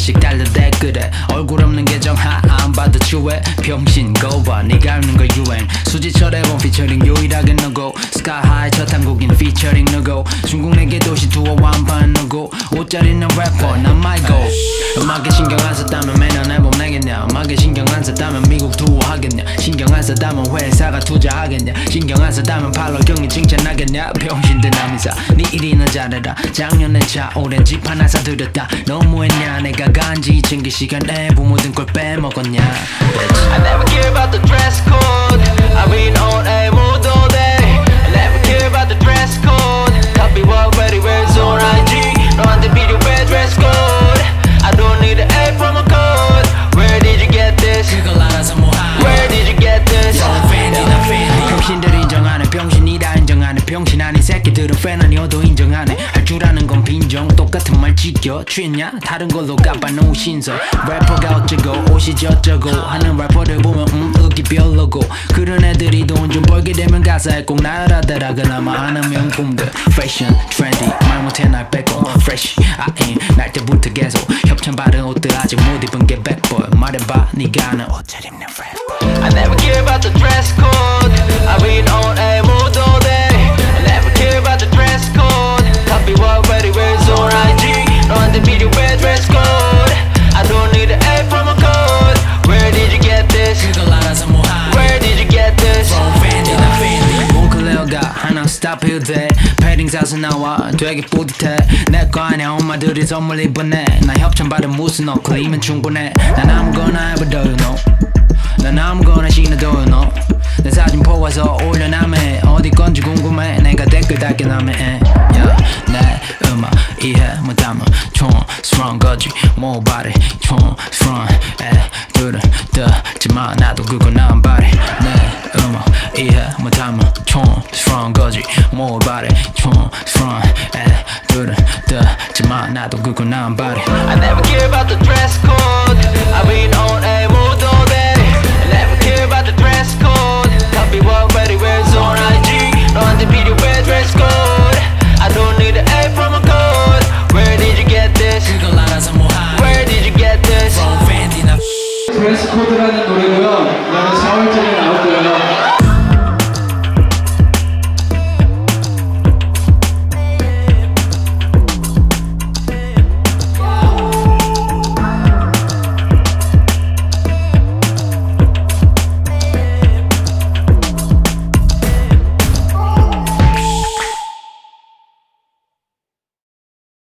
개씩 달려 댓글에 얼굴 없는 계정 하나같이 다 추해. 병신 거봐. 네가 아는 거 유행. 수지 첫 앨범 피처링 유일하게 나고 SKY-HI 첫 한국인 피처링 나고 중국 네 개 도시 투어 완판 나고 옷 잘 입는 래퍼 난 말고 음악에 신경 안 썼다면 매년 앨범 내겠냐? 음악에 신경 안 썼다면 미국 투어 하겠냐 안 썼다면 회사가 투자하겠냐? 신경 안 썼다면 팔로 형이 칭찬하겠냐? 병신들 남이사 네 일이나 잘해라. 작년에 차 오랜 집 하나 사들였다. 너무했냐? 내가 간지 챙길 시간에 부모든 걸 빼먹었냐 병신이다 인정하네. 병신 아닌 새끼들은 팬 아니어도 인정하네. 할 줄 아는 건 빈정. 똑같은 말 지켜 취했냐? 다른 걸로 깜빡놓은 신설. 래퍼가 어쩌고 옷이 저쩌고. 하는 래퍼들 보면 음 으기 별로고. 그런 애들이 돈 좀 벌게 되면 가사에 꼭 나열하더라. 그나마 아는 명품들. 패션 트렌디 말 못해 날 뺏고 fresh. 아인 날 때부터 계속 협찬 받은 옷들 아직 못 입은 게 백벌 말해봐 네가 아는 옷잘 입는 래퍼 I never care about the dress code. I read on a 하나 스탑 휴대 패딩 사서 나와 되게 뿌듯해 내 거 아냐 엄마들이 선물 입었네 나 협찬 받은 무슨 너클이면 충분해 난 아무거나 해봐도 you know 난 아무거나 신어도 you know 내 사진 보아서 올려놔매 어디 건지 궁금해 내가 댓글 달게나매 yeah. 내 음악 이해 못하면 촌스러운 거지 모발이 촌스러운 애들은 듣지마 나도 그건 안 바래 내 음악 이해 못하면 촌스러운 거지 모발이 촌스러운 애들은 듣지마 나도 그건 안 바래 I never care about the dress code. I read on a mood all day. I never care about the dress code. Copy what ready wears on IG. 너한테 필요해 dress code. I don't need an A from a code. Where did you get this? 그걸 알아서 뭐하 Where did you get this? 팬이나 드레스 코드라는